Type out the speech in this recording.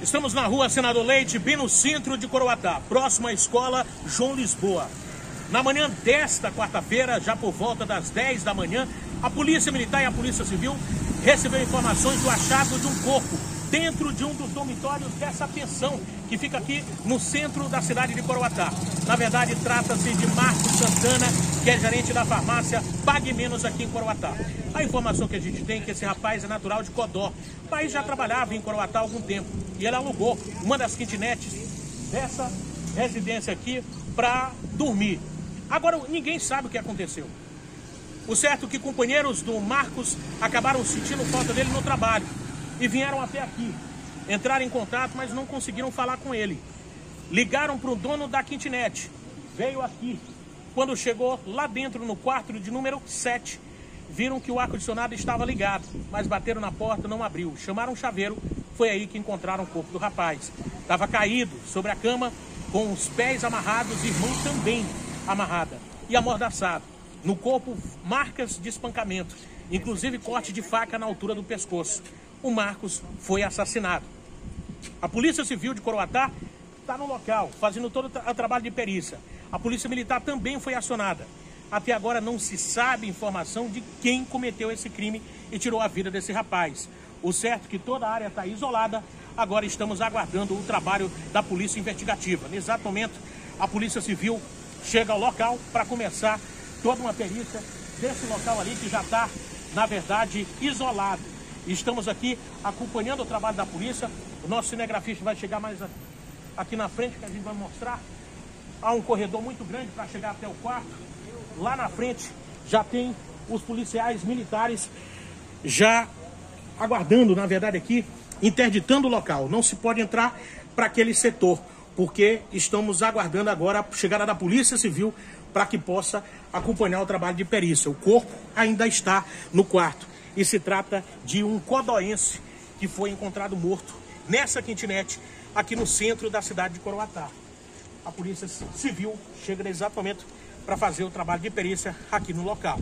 Estamos na rua Senador Leite, bem no centro de Coroatá, próximo à escola João Lisboa. Na manhã desta quarta-feira, já por volta das 10 da manhã, a Polícia Militar e a Polícia Civil receberam informações do achado de um corpo dentro de um dos dormitórios dessa pensão que fica aqui no centro da cidade de Coroatá. Na verdade, trata-se de Marcos Santana, que é gerente da farmácia Pague Menos aqui em Coroatá. A informação que a gente tem é que esse rapaz é natural de Codó. País já trabalhava em Coroatá há algum tempo e ele alugou uma das kitnetes dessa residência aqui para dormir. Agora, ninguém sabe o que aconteceu. O certo é que companheiros do Marcos acabaram sentindo falta dele no trabalho e vieram até aqui. Entraram em contato, mas não conseguiram falar com ele. Ligaram para o dono da kitnet. Veio aqui. Quando chegou lá dentro, no quarto de número 7, viram que o ar-condicionado estava ligado, mas bateram na porta, não abriu. Chamaram um chaveiro, foi aí que encontraram o corpo do rapaz. Estava caído sobre a cama, com os pés amarrados e mão também amarrada e amordaçado. No corpo, marcas de espancamento, inclusive corte de faca na altura do pescoço. O Marcos foi assassinado. A Polícia Civil de Coroatá está no local, fazendo todo o trabalho de perícia. A Polícia Militar também foi acionada. Até agora não se sabe informação de quem cometeu esse crime e tirou a vida desse rapaz. O certo é que toda a área está isolada. Agora estamos aguardando o trabalho da Polícia Investigativa. Nesse exato momento, a Polícia Civil chega ao local para começar toda uma perícia desse local ali que já está, na verdade, isolado. Estamos aqui acompanhando o trabalho da polícia. O nosso cinegrafista vai chegar mais aqui na frente, que a gente vai mostrar. Há um corredor muito grande para chegar até o quarto. Lá na frente já tem os policiais militares já aguardando, na verdade, aqui, interditando o local. Não se pode entrar para aquele setor porque estamos aguardando agora a chegada da Polícia Civil para que possa acompanhar o trabalho de perícia. O corpo ainda está no quarto e se trata de um codoense que foi encontrado morto nessa quintinete aqui no centro da cidade de Coroatá. A Polícia Civil chega nesse exato momento para fazer o trabalho de perícia aqui no local.